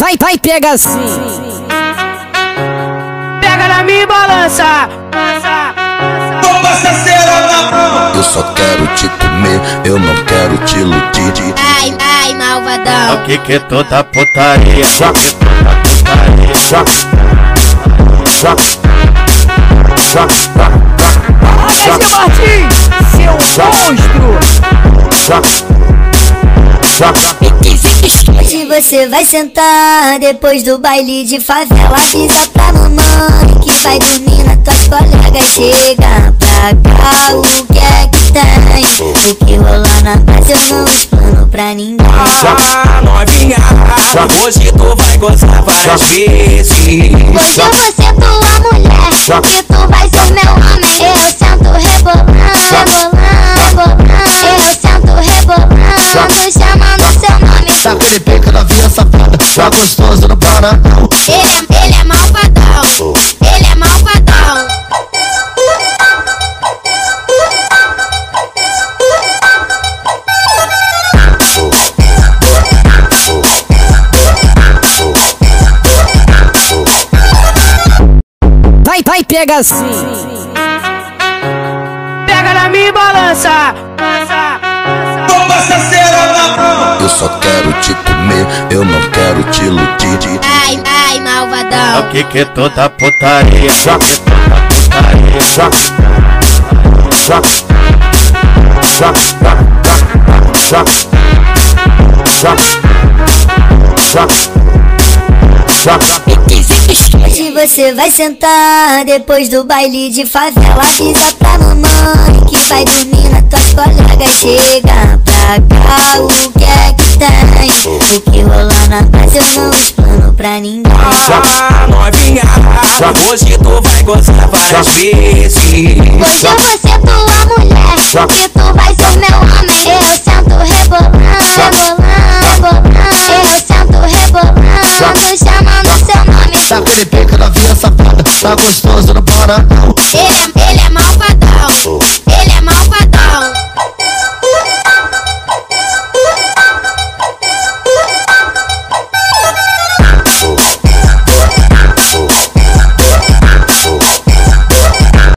Vai, vai, pega assim. Pega na minha balança. Toma essa cera na mão. Eu só quero te comer, eu não quero te iludir. Ai, ai, malvadão. O que que é toda putaria? O que toda putaria? Você vai sentar depois do baile de favela. Avisa pra mamãe que vai dormir na tuas colegas. Chega pra cá, o que é que tem? O que rolar na base eu não explano pra ninguém. Ah, novinha, hoje tu vai gozar várias vezes. Hoje eu vou ser tua mulher e tu seu nome. Saca ele pica da via safada, tá gostoso no para não. Ele é, ele é malvadão, ele é malvadão. Vai, vai, pega assim. Pega na minha balança. Só quero te comer, eu não quero te iludir. Ai, ai, malvadão. O que que é toda putaria? O que toda putaria? Hoje você vai sentar depois do baile de favela. Avisa pra mamãe que vai dormir na tuas colegas. Chega pra cá, o que é que tem? O que rolar na base eu não explano pra ninguém. Ah, novinha, hoje tu vai gozar várias vezes. Hoje eu vou ser tua mulher e tu vai ser meu homem. Eu sento rebolando, rebolando, rebolando. Eu sento rebolando, chamando seu nome. Saca ele pica da via safada, tá gostoso no para não.